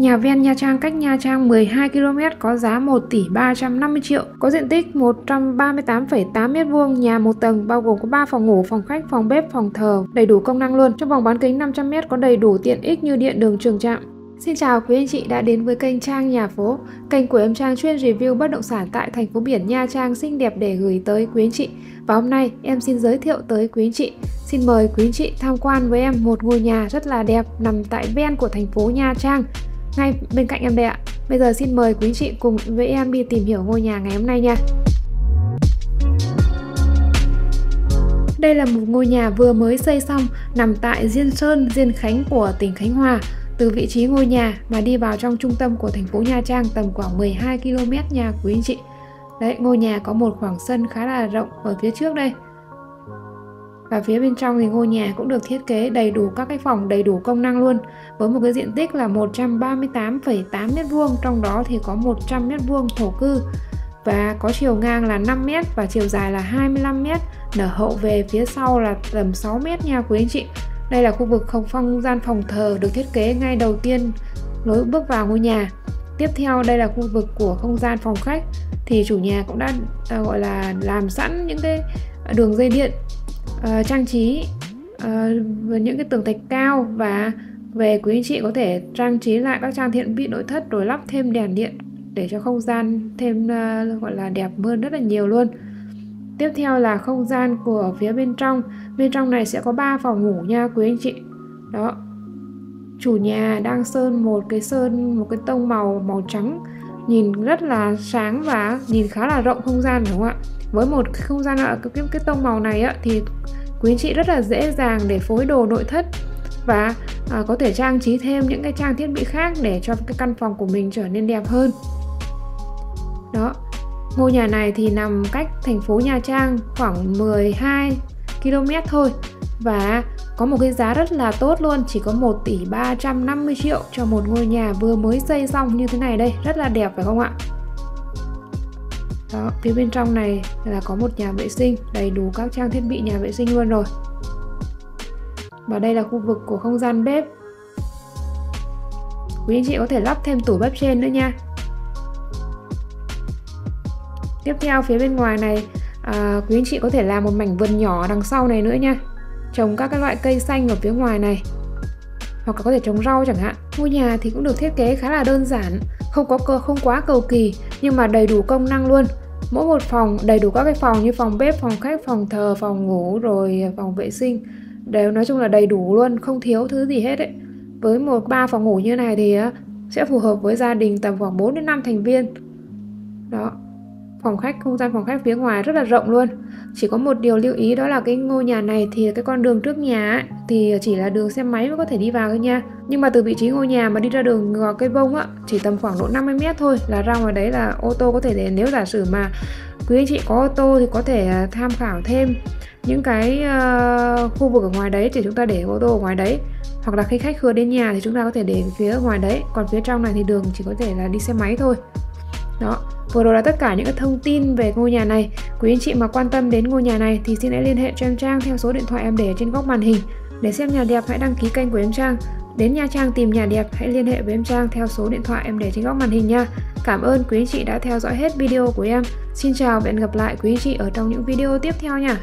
Nhà ven Nha Trang cách Nha Trang 12 km có giá 1 tỷ 350 triệu, có diện tích 138,8 m2, nhà một tầng bao gồm có 3 phòng ngủ, phòng khách, phòng bếp, phòng thờ, đầy đủ công năng luôn. Trong vòng bán kính 500 m có đầy đủ tiện ích như điện đường trường trạm. Xin chào quý anh chị đã đến với kênh Trang Nhà Phố, kênh của em Trang chuyên review bất động sản tại thành phố biển Nha Trang xinh đẹp để gửi tới quý anh chị. Và hôm nay em xin giới thiệu tới quý anh chị. Xin mời quý anh chị tham quan với em một ngôi nhà rất là đẹp nằm tại ven của thành phố Nha Trang ngay bên cạnh em đây ạ. Bây giờ xin mời quý chị cùng với em đi tìm hiểu ngôi nhà ngày hôm nay nha. Đây là một ngôi nhà vừa mới xây xong nằm tại Diên Sơn, Diên Khánh của tỉnh Khánh Hòa. Từ vị trí ngôi nhà mà đi vào trong trung tâm của thành phố Nha Trang tầm khoảng 12 km nha quý anh chị. Đấy, ngôi nhà có một khoảng sân khá là rộng ở phía trước đây. Và phía bên trong thì ngôi nhà cũng được thiết kế đầy đủ các cái phòng đầy đủ công năng luôn. Với một cái diện tích là 138,8 m2 trong đó thì có 100 m2 thổ cư. Và có chiều ngang là 5 m và chiều dài là 25 m nở hậu về phía sau là tầm 6 m nha quý anh chị. Đây là khu vực không phong gian phòng thờ được thiết kế ngay đầu tiên lối bước vào ngôi nhà. Tiếp theo đây là khu vực của không gian phòng khách. Thì chủ nhà cũng đã à, gọi là làm sẵn những cái đường dây điện uh, trang trí uh, những cái tường thạch cao và về quý anh chị có thể trang trí lại các trang thiết bị nội thất rồi lắp thêm đèn điện để cho không gian thêm uh, gọi là đẹp hơn rất là nhiều luôn. Tiếp theo là không gian của phía bên trong. Bên trong này sẽ có 3 phòng ngủ nha quý anh chị. Đó chủ nhà đang sơn một cái sơn một cái tông màu màu trắng nhìn rất là sáng và nhìn khá là rộng không gian đúng không ạ? Với một không gian ở cái, cái tông màu này á, thì quý anh chị rất là dễ dàng để phối đồ nội thất và à, có thể trang trí thêm những cái trang thiết bị khác để cho cái căn phòng của mình trở nên đẹp hơn. Đó ngôi nhà này thì nằm cách thành phố Nha Trang khoảng 12 km thôi và có một cái giá rất là tốt luôn chỉ có 1 tỷ 350 triệu cho một ngôi nhà vừa mới xây xong như thế này đây rất là đẹp phải không ạ? Đó phía bên trong này là có một nhà vệ sinh đầy đủ các trang thiết bị nhà vệ sinh luôn rồi. Và đây là khu vực của không gian bếp. Quý anh chị có thể lắp thêm tủ bếp trên nữa nha. Tiếp theo phía bên ngoài này à, quý anh chị có thể làm một mảnh vườn nhỏ đằng sau này nữa nha trồng các cái loại cây xanh ở phía ngoài này. Hoặc là có thể trồng rau chẳng hạn. Ngôi nhà thì cũng được thiết kế khá là đơn giản, không có cơ, không quá cầu kỳ, nhưng mà đầy đủ công năng luôn. Mỗi một phòng, đầy đủ các cái phòng như phòng bếp, phòng khách, phòng thờ, phòng ngủ, rồi phòng vệ sinh, đều nói chung là đầy đủ luôn, không thiếu thứ gì hết ấy. Với một, ba phòng ngủ như này thì sẽ phù hợp với gia đình tầm khoảng 4 đến 5 thành viên. Đó phòng khách không gian phòng khách phía ngoài rất là rộng luôn. Chỉ có một điều lưu ý đó là cái ngôi nhà này thì cái con đường trước nhà ấy, thì chỉ là đường xe máy mới có thể đi vào thôi nha. Nhưng mà từ vị trí ngôi nhà mà đi ra đường gò cây bông á chỉ tầm khoảng độ 50 mét thôi là ra ngoài đấy là ô tô có thể để nếu giả sử mà quý anh chị có ô tô thì có thể à, tham khảo thêm những cái uh, khu vực ở ngoài đấy để chúng ta để ô tô ở ngoài đấy. Hoặc là khi khách khứa đến nhà thì chúng ta có thể để phía ngoài đấy. Còn phía trong này thì đường chỉ có thể là đi xe máy thôi đó, vừa rồi là tất cả những cái thông tin về ngôi nhà này. Quý anh chị mà quan tâm đến ngôi nhà này thì xin hãy liên hệ cho em Trang theo số điện thoại em để ở trên góc màn hình. Để xem nhà đẹp hãy đăng ký kênh của em Trang. Đến Nha Trang tìm nhà đẹp hãy liên hệ với em Trang theo số điện thoại em để trên góc màn hình nha. Cảm ơn quý anh chị đã theo dõi hết video của em. Xin chào và hẹn gặp lại quý anh chị ở trong những video tiếp theo nha.